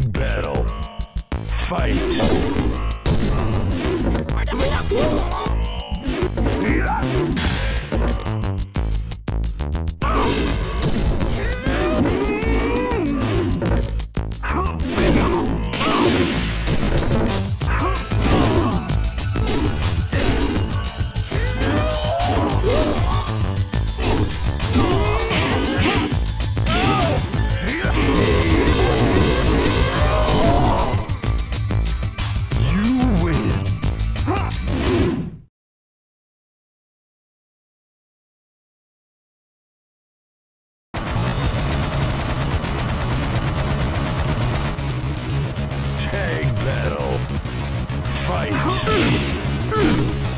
Tag battle. Fight. You Tag battle. Fight.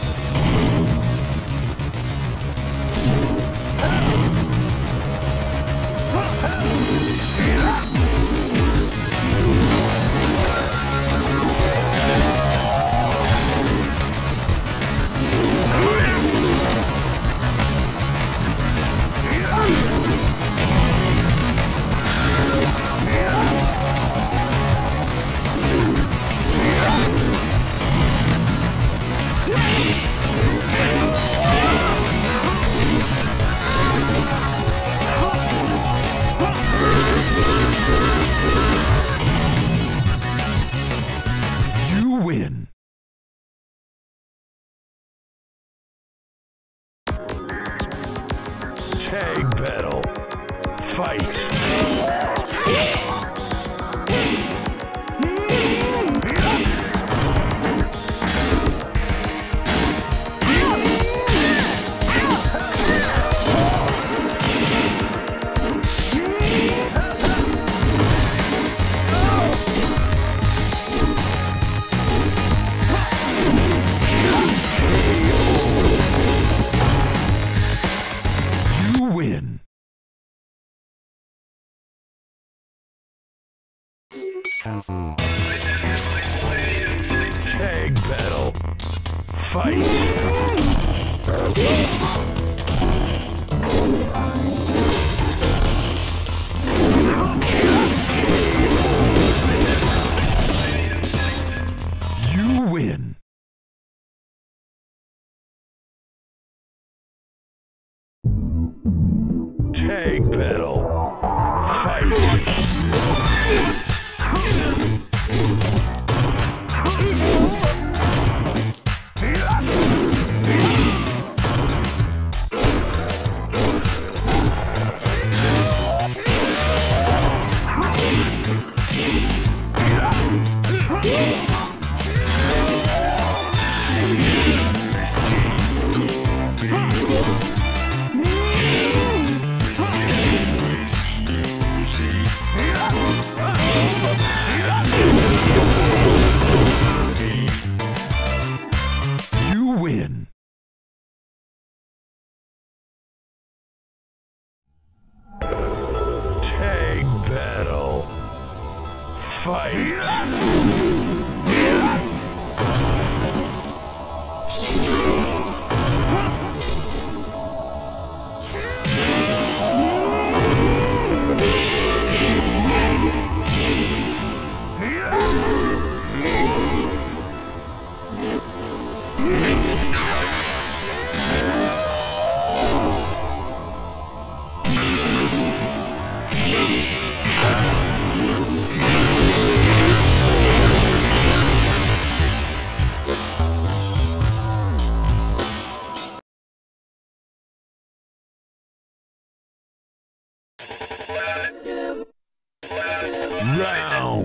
Tag battle. Fight. You win. Tag battle.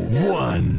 One.